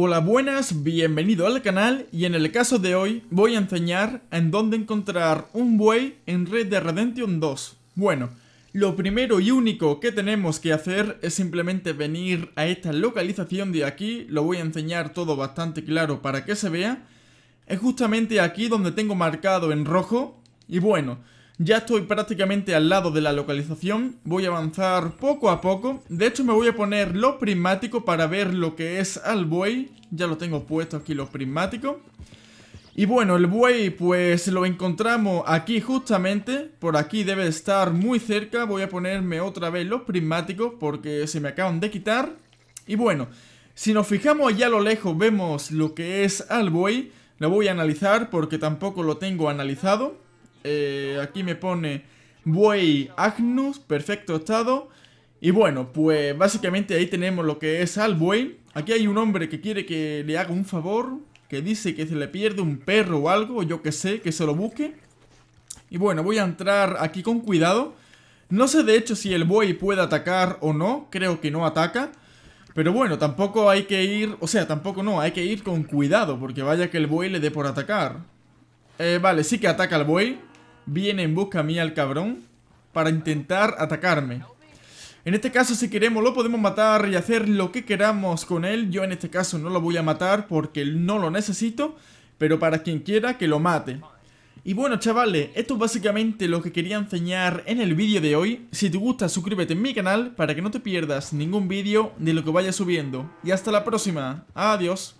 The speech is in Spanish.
Hola buenas, bienvenido al canal y en el caso de hoy voy a enseñar en dónde encontrar un buey en Red Dead Redemption 2. Bueno, lo primero y único que tenemos que hacer es simplemente venir a esta localización de aquí, lo voy a enseñar todo bastante claro para que se vea. Es justamente aquí donde tengo marcado en rojo y bueno, ya estoy prácticamente al lado de la localización, voy a avanzar poco a poco. De hecho me voy a poner los prismáticos para ver lo que es al buey. Ya lo tengo puesto aquí los prismáticos. Y bueno, el buey pues lo encontramos aquí justamente, por aquí debe estar muy cerca, voy a ponerme otra vez los prismáticos porque se me acaban de quitar. Y bueno, si nos fijamos allá a lo lejos vemos lo que es al buey, lo voy a analizar porque tampoco lo tengo analizado. Eh, aquí me pone Buey Agnus, perfecto estado. Y bueno, pues básicamente ahí tenemos lo que es al buey. Aquí hay un hombre que quiere que le haga un favor, que dice que se le pierde un perro o algo, yo que sé, que se lo busque. Y bueno, voy a entrar aquí con cuidado. No sé de hecho si el buey puede atacar o no, creo que no ataca. Pero bueno, tampoco hay que ir, o sea, tampoco no, hay que ir con cuidado, porque vaya que el buey le dé por atacar. Eh, vale, sí que ataca al buey viene en busca mía el cabrón para intentar atacarme. En este caso, si queremos, lo podemos matar y hacer lo que queramos con él. Yo en este caso no lo voy a matar porque no lo necesito, pero para quien quiera que lo mate. Y bueno chavales, esto es básicamente lo que quería enseñar en el vídeo de hoy. Si te gusta, suscríbete en mi canal para que no te pierdas ningún vídeo de lo que vaya subiendo. Y hasta la próxima. Adiós.